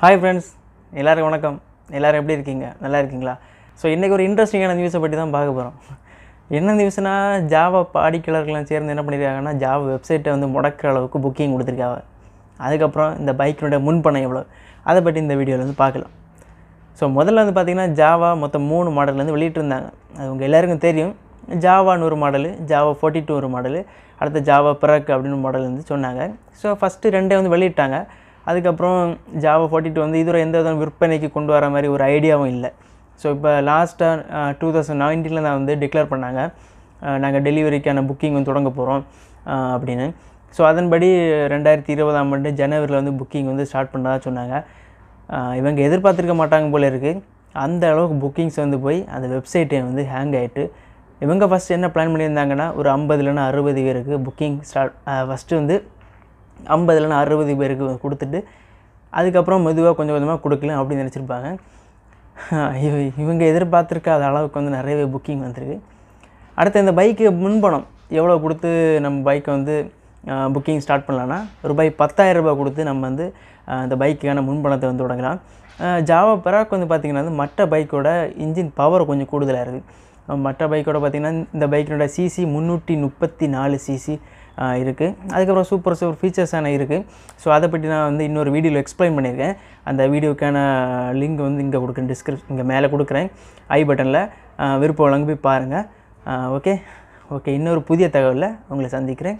Hi friends எல்லோரும் வணக்கம். எல்லோரும் எப்படி இருக்கீங்க? நல்லா இருக்கீங்களா? ஸோ இன்றைக்கி ஒரு இன்ட்ரெஸ்டிங்கான நியூஸை பற்றி தான் பார்க்க போகிறோம் என்ன நியூஸ்னால் ஜாவா பாடிக்கலர்கள்லாம் சேர்ந்து என்ன பண்ணியிருக்காங்கன்னா ஜாவா வெப்சைட்டை வந்து முடக்கிற அளவுக்கு புக்கிங் கொடுத்துருக்காங்க. அதுக்கப்புறம் இந்த பைக்கினுடைய முன்பணம் எவ்வளோ அதை பற்றி இந்த வீடியோவில் வந்து பார்க்கலாம். ஸோ முதல்ல வந்து பார்த்திங்கன்னா ஜாவா மொத்தம் மூணு மாடல் வந்து வெளியிட்டிருந்தாங்க. அது உங்கள் எல்லாருக்கும் தெரியும். ஜாவான்னு ஒரு மாடலு ஜாவா ஃபோர்ட்டி டூ ஒரு மாடலு அடுத்து ஜாவா பிறக்கு அப்படின்னு மாடல் வந்து சொன்னாங்க. ஸோ ஃபஸ்ட்டு ரெண்டே வந்து வெளியிட்டாங்க. அதுக்கப்புறம் ஜாவா ஃபார்ட்டி டூ வந்து இதுவரை எந்த விதம் விற்பனைக்கு கொண்டு வர மாதிரி ஒரு ஐடியாவும் இல்லை. ஸோ இப்போ லாஸ்ட்டாக டூ தௌசண்ட் நைன்டீனில் தான் வந்து டிக்ளேர் பண்ணாங்க. நாங்கள் டெலிவரிக்கான புக்கிங் வந்து தொடங்க போகிறோம் அப்படின்னு. ஸோ அதன்படி ரெண்டாயிரத்தி இருபதாம் ஆண்டு ஜனவரியில் வந்து புக்கிங் வந்து ஸ்டார்ட் பண்ணதாக சொன்னாங்க. இவங்க எதிர்பார்த்துருக்க மாட்டாங்க போல இருக்குது அந்த அளவுக்கு புக்கிங்ஸ் வந்து போய் அந்த வெப்சைட்டே வந்து ஹேங் ஆகிட்டு இவங்க ஃபஸ்ட்டு என்ன பிளான் பண்ணியிருந்தாங்கன்னா ஒரு ஐம்பது இல்லைன்னா அறுபது பேருக்கு புக்கிங் ஸ்டார்ட் ஃபஸ்ட்டு வந்து ஐம்பது இல்லைன்னா அறுபது பேருக்கு கொடுத்துட்டு அதுக்கப்புறம் மெதுவாக கொஞ்சம் கொஞ்சமாக கொடுக்கலாம் அப்படின்னு நினச்சிருப்பாங்க. இவ இவங்க எதிர்பார்த்துருக்காத அளவுக்கு வந்து நிறையவே புக்கிங் வந்திருக்கு. அடுத்து இந்த பைக்கு முன்பணம் எவ்வளோ கொடுத்து நம்ம பைக்கை வந்து புக்கிங் ஸ்டார்ட் பண்ணலான்னா ரூபாய் பத்தாயிரம் ரூபாய் கொடுத்து நம்ம வந்து அந்த பைக்குக்கான முன்பணத்தை வந்து தொடங்கலாம். ஜாவா பெராக் வந்து பார்த்திங்கன்னா வந்து மற்ற பைக்கோட இன்ஜின் பவர் கொஞ்சம் கூடுதலாக இருக்குது மற்ற பைக்கோட பார்த்திங்கன்னா இந்த பைக்கினோட சிசி முந்நூற்றி முப்பத்தி நாலு சிசி இருக்குது அதுக்கப்புறம் சூப்பர் சூப்பர் ஃபீச்சர்ஸான இருக்குது ஸோ அதை பற்றி நான் வந்து இன்னொரு வீடியோவில் எக்ஸ்பிளைன் பண்ணியிருக்கேன். அந்த வீடியோக்கான லிங்க் வந்து இங்கே கொடுக்குறேன் டிஸ்கிரிப் இங்கே மேலே கொடுக்குறேன். ஐ பட்டனில் விருப்பம் வழங்க போய் பாருங்கள் ஓகே ஓகே இன்னொரு புதிய தகவலில் உங்களை சந்திக்கிறேன்.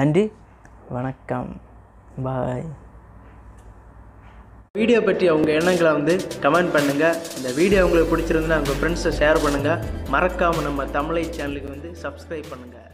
நன்றி வணக்கம். பாய் வீடியோ பற்றி அவங்க எண்ணங்களை வந்து கமெண்ட் பண்ணுங்கள் இந்த வீடியோ உங்களுக்கு பிடிச்சிருந்தா உங்கள் ஃப்ரெண்ட்ஸை ஷேர் பண்ணுங்கள் மறக்காமல் நம்ம தமிழை சேனலுக்கு வந்து சப்ஸ்கிரைப் பண்ணுங்கள்